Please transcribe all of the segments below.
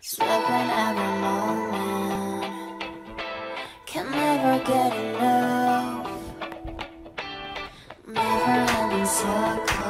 Slipping every moment, can never get enough. Never ending circle.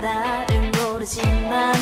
나를 모르지만